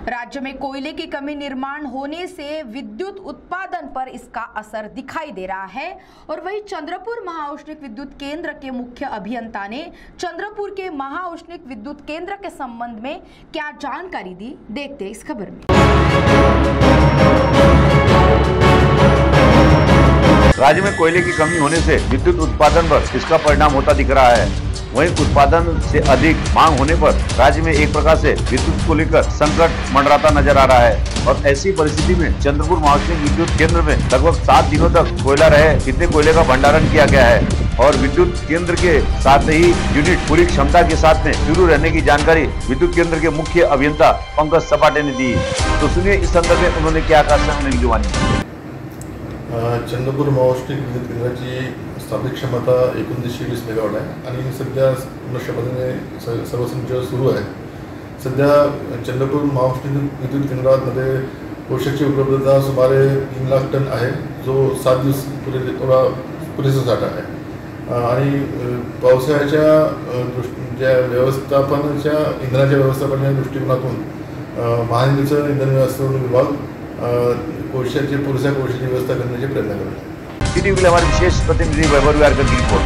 राज्य में कोयले की कमी निर्माण होने से विद्युत उत्पादन पर इसका असर दिखाई दे रहा है। और वही चंद्रपुर महाउष्णिक विद्युत केंद्र के मुख्य अभियंता ने चंद्रपुर के महाउष्णिक विद्युत केंद्र के संबंध में क्या जानकारी दी, देखते इस खबर में। राज्य में कोयले की कमी होने से विद्युत उत्पादन पर इसका परिणाम होता दिख रहा है? वहीं उत्पादन से अधिक मांग होने पर राज्य में एक प्रकार से विद्युत को लेकर संकट मंडराता नज़र आ रहा है। और ऐसी परिस्थिति में चंद्रपुर महाउष्णिक विद्युत केंद्र में लगभग सात दिनों तक कोयला रहे कितने कोयले का भंडारण किया गया है। और विद्युत केंद्र के साथ ही यूनिट पूरी क्षमता के साथ में शुरू रहने की जानकारी विद्युत केंद्र के मुख्य अभियंता पंकज सपाटे ने दी। तो सुनिए इस संदर्भ में उन्होंने क्या कहा चंद्रपूर महाउष्णिक विद्युत केंद्राची स्थापित क्षमता एकोणतीसशे वीस मेगावॉट आहे. आणि सध्या पूर्ण पद्धतीने स सर्व संचलन सुरू आहे. सध्या चंद्रपूर महाराष्ट्र विद्युत केंद्रामध्ये पोषकची उपलब्धता सुमारे तीन लाख टन आहे. जो सात दिवस पुरे थोडा पुरेसा साठा आहे. आणि पावसाळ्याच्या दृष्टी ज्या व्यवस्थापनाच्या इंधनाच्या व्यवस्थापनाच्या दृष्टिकोनातून महानगरीचं इंधन व्यवस्थापन विभाग कोळशाची पुरेशा कोळशाची व्यवस्था करण्याचे प्रयत्न करतो विशेष प्रतिनिधी वैभव की रिपोर्ट.